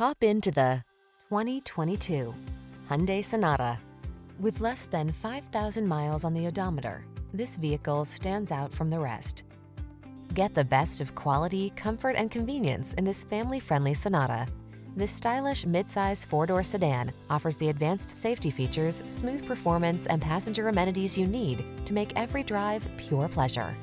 Hop into the 2022 Hyundai Sonata. With less than 5,000 miles on the odometer, this vehicle stands out from the rest. Get the best of quality, comfort, and convenience in this family-friendly Sonata. This stylish midsize four-door sedan offers the advanced safety features, smooth performance, and passenger amenities you need to make every drive pure pleasure.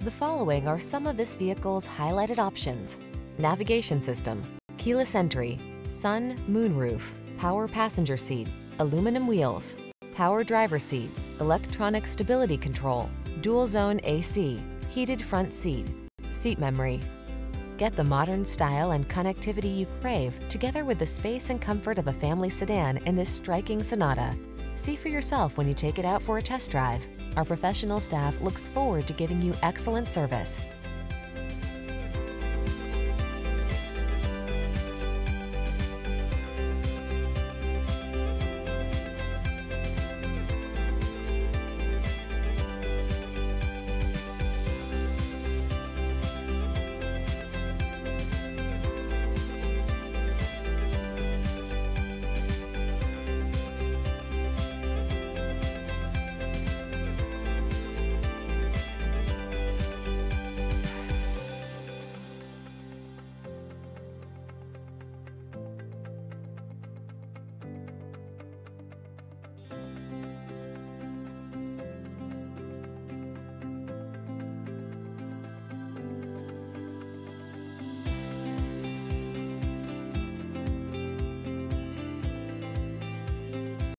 The following are some of this vehicle's highlighted options. Navigation system, keyless entry, sun, moonroof, power passenger seat, aluminum wheels, power driver seat, electronic stability control, dual zone AC, heated front seat, seat memory. Get the modern style and connectivity you crave together with the space and comfort of a family sedan in this striking Sonata. See for yourself when you take it out for a test drive. Our professional staff looks forward to giving you excellent service.